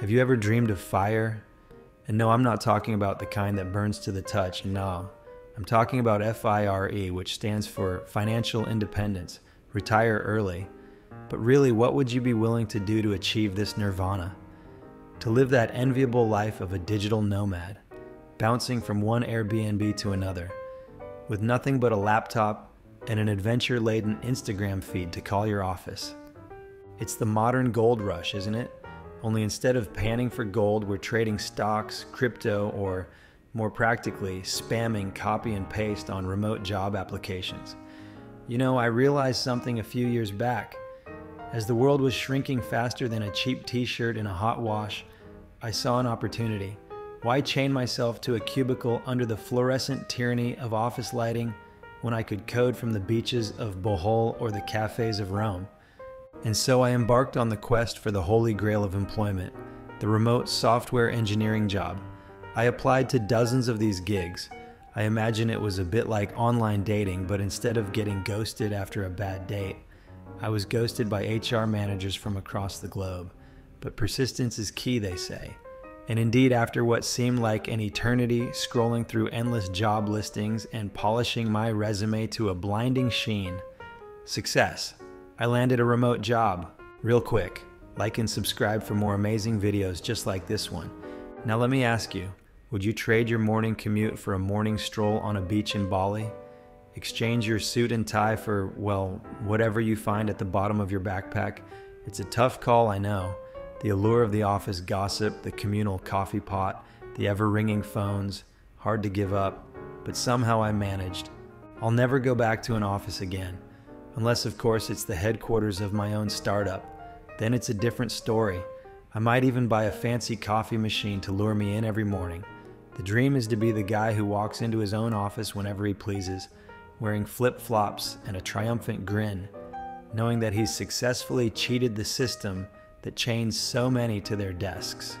Have you ever dreamed of fire? And no, I'm not talking about the kind that burns to the touch. No, I'm talking about FIRE, which stands for Financial Independence, retire early. But really, what would you be willing to do to achieve this nirvana? To live that enviable life of a digital nomad, bouncing from one Airbnb to another, with nothing but a laptop and an adventure laden Instagram feed to call your office. It's the modern gold rush, isn't it? Only instead of panning for gold, we're trading stocks, crypto, or more practically, spamming copy and paste on remote job applications. You know, I realized something a few years back. As the world was shrinking faster than a cheap t shirt in a hot wash, I saw an opportunity. Why chain myself to a cubicle under the fluorescent tyranny of office lighting when I could code from the beaches of Bohol or the cafes of Rome? And so I embarked on the quest for the holy grail of employment, the remote software engineering job. I applied to dozens of these gigs. I imagine it was a bit like online dating, but instead of getting ghosted after a bad date, I was ghosted by HR managers from across the globe. But persistence is key, they say. And indeed, after what seemed like an eternity scrolling through endless job listings and polishing my resume to a blinding sheen, success. I landed a remote job, real quick. Like and subscribe for more amazing videos just like this one. Now, let me ask you would you trade your morning commute for a morning stroll on a beach in Bali? Exchange your suit and tie for, well, whatever you find at the bottom of your backpack? It's a tough call, I know. The allure of the office gossip, the communal coffee pot, the ever ringing phones, hard to give up, but somehow I managed. I'll never go back to an office again, unless, of course, it's the headquarters of my own startup. Then it's a different story. I might even buy a fancy coffee machine to lure me in every morning. The dream is to be the guy who walks into his own office whenever he pleases, wearing flip flops and a triumphant grin, knowing that he's successfully cheated the system that chains so many to their desks.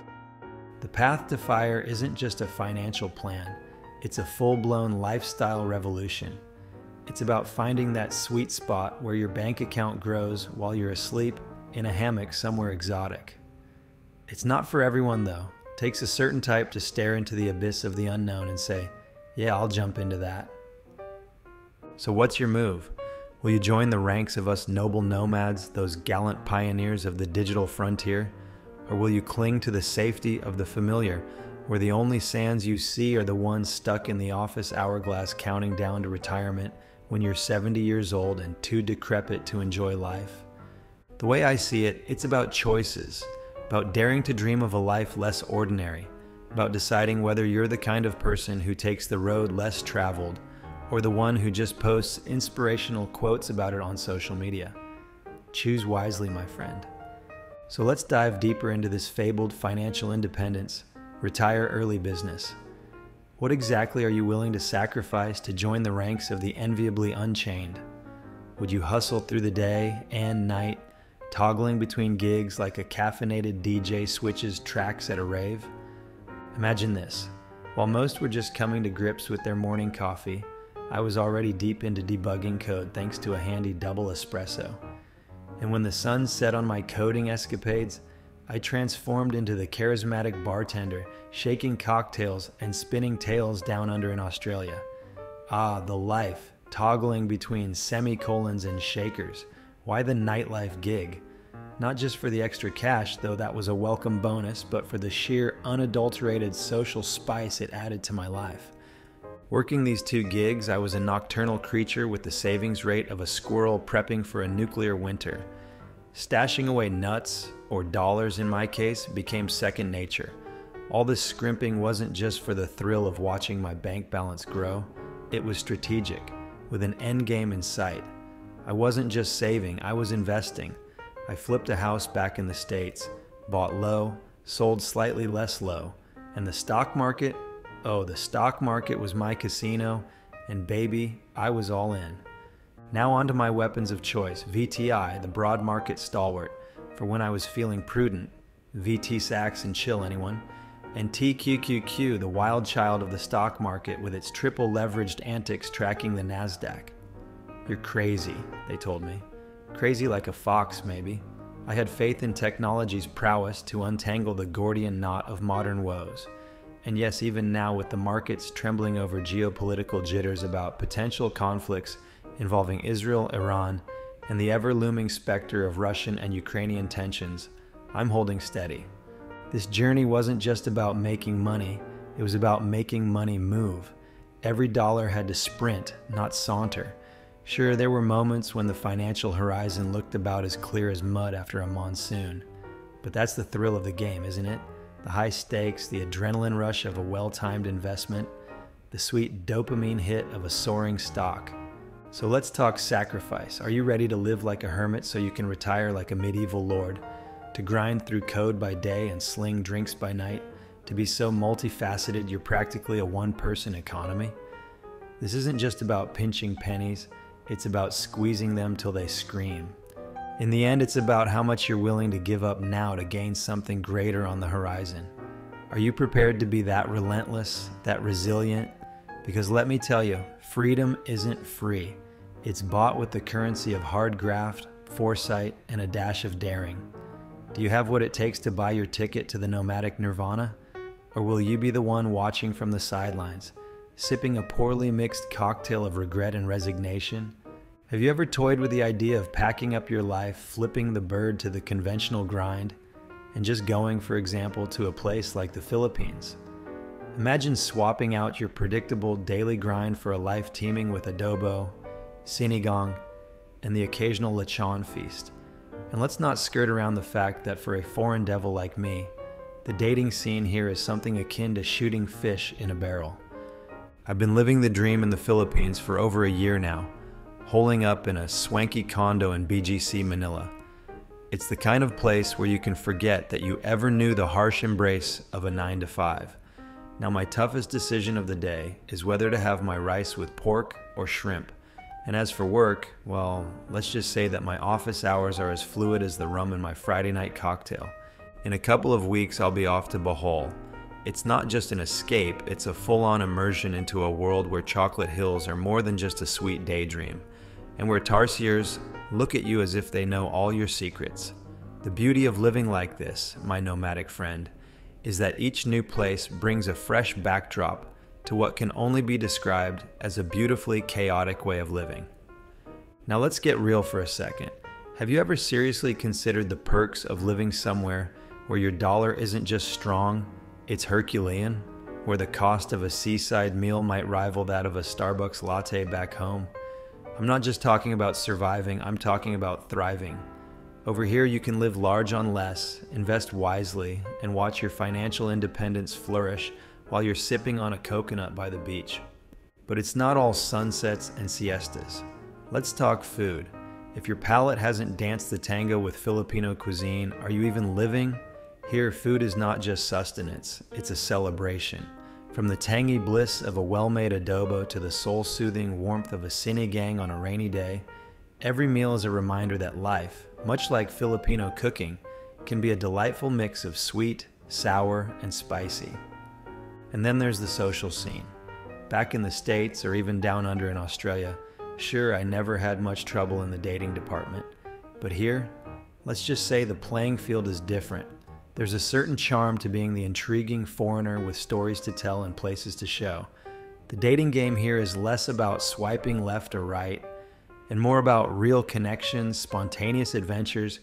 The path to fire isn't just a financial plan, it's a full blown lifestyle revolution. It's about finding that sweet spot where your bank account grows while you're asleep in a hammock somewhere exotic. It's not for everyone, though takes a certain type to stare into the abyss of the unknown and say, Yeah, I'll jump into that. So, what's your move? Will you join the ranks of us noble nomads, those gallant pioneers of the digital frontier? Or will you cling to the safety of the familiar, where the only sands you see are the ones stuck in the office hourglass counting down to retirement when you're 70 years old and too decrepit to enjoy life? The way I see it, it's about choices about daring to dream of a life less ordinary, about deciding whether you're the kind of person who takes the road less traveled or the one who just posts inspirational quotes about it on social media. Choose wisely, my friend. So let's dive deeper into this fabled financial independence, retire early business. What exactly are you willing to sacrifice to join the ranks of the enviably unchained? Would you hustle through the day and night toggling between gigs like a caffeinated DJ switches tracks at a rave? Imagine this. While most were just coming to grips with their morning coffee, I was already deep into debugging code thanks to a handy double espresso. And when the sun set on my coding escapades, I transformed into the charismatic bartender, shaking cocktails and spinning tales down under in Australia. Ah, the life, toggling between semicolons and shakers. Why the nightlife gig? Not just for the extra cash, though that was a welcome bonus, but for the sheer unadulterated social spice it added to my life. Working these two gigs, I was a nocturnal creature with the savings rate of a squirrel prepping for a nuclear winter. Stashing away nuts, or dollars in my case, became second nature. All this scrimping wasn't just for the thrill of watching my bank balance grow, it was strategic, with an end game in sight. I wasn't just saving, I was investing I flipped a house back in the States, bought low, sold slightly less low, and the stock market oh, the stock market was my casino, and baby, I was all in. Now on to my weapons of choice VTI, the broad market stalwart, for when I was feeling prudent, VTSAX and chill, anyone, and TQQQ, the wild child of the stock market with its triple leveraged antics tracking the NASDAQ. You're crazy, they told me. Crazy like a fox, maybe. I had faith in technology's prowess to untangle the Gordian knot of modern woes. And yes, even now, with the markets trembling over geopolitical jitters about potential conflicts involving Israel, Iran, and the ever looming specter of Russian and Ukrainian tensions, I'm holding steady. This journey wasn't just about making money, it was about making money move. Every dollar had to sprint, not saunter. Sure, there were moments when the financial horizon looked about as clear as mud after a monsoon. But that's the thrill of the game, isn't it? The high stakes, the adrenaline rush of a well timed investment, the sweet dopamine hit of a soaring stock. So let's talk sacrifice. Are you ready to live like a hermit so you can retire like a medieval lord? To grind through code by day and sling drinks by night? To be so multifaceted you're practically a one person economy? This isn't just about pinching pennies, it's about squeezing them till they scream. In the end, it's about how much you're willing to give up now to gain something greater on the horizon. Are you prepared to be that relentless, that resilient? Because let me tell you, freedom isn't free. It's bought with the currency of hard graft, foresight, and a dash of daring. Do you have what it takes to buy your ticket to the nomadic nirvana? Or will you be the one watching from the sidelines, sipping a poorly mixed cocktail of regret and resignation? Have you ever toyed with the idea of packing up your life, flipping the bird to the conventional grind, and just going, for example, to a place like the Philippines? Imagine swapping out your predictable daily grind for a life teeming with adobo, sinigang, and the occasional lechon feast. And let's not skirt around the fact that for a foreign devil like me, the dating scene here is something akin to shooting fish in a barrel. I've been living the dream in the Philippines for over a year now, holing up in a swanky condo in BGC Manila. It's the kind of place where you can forget that you ever knew the harsh embrace of a 9 to 5. Now, my toughest decision of the day is whether to have my rice with pork or shrimp. And as for work, well, let's just say that my office hours are as fluid as the rum in my Friday night cocktail. In a couple of weeks, I'll be off to Bohol. It's not just an escape, it's a full on immersion into a world where chocolate hills are more than just a sweet daydream, and where tarsiers look at you as if they know all your secrets. The beauty of living like this, my nomadic friend, is that each new place brings a fresh backdrop to what can only be described as a beautifully chaotic way of living. Now let's get real for a second. Have you ever seriously considered the perks of living somewhere where your dollar isn't just strong, it's Herculean, where the cost of a seaside meal might rival that of a Starbucks latte back home. I'm not just talking about surviving, I'm talking about thriving. Over here, you can live large on less, invest wisely, and watch your financial independence flourish while you're sipping on a coconut by the beach. But it's not all sunsets and siestas. Let's talk food. If your palate hasn't danced the tango with Filipino cuisine, are you even living? Here, food is not just sustenance, it's a celebration. From the tangy bliss of a well made adobo to the soul soothing warmth of a sinigang on a rainy day, every meal is a reminder that life, much like Filipino cooking, can be a delightful mix of sweet, sour, and spicy. And then there's the social scene. Back in the States or even down under in Australia, sure, I never had much trouble in the dating department. But here, let's just say the playing field is different. There's a certain charm to being the intriguing foreigner with stories to tell and places to show. The dating game here is less about swiping left or right and more about real connections, spontaneous adventures,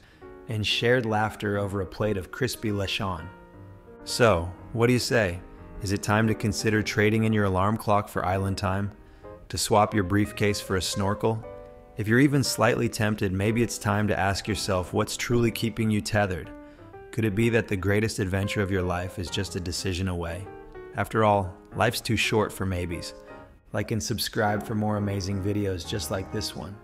and shared laughter over a plate of crispy lechon. So, what do you say? Is it time to consider trading in your alarm clock for island time? To swap your briefcase for a snorkel? If you're even slightly tempted, maybe it's time to ask yourself what's truly keeping you tethered. Could it be that the greatest adventure of your life is just a decision away? After all, life's too short for maybes. Like and subscribe for more amazing videos just like this one.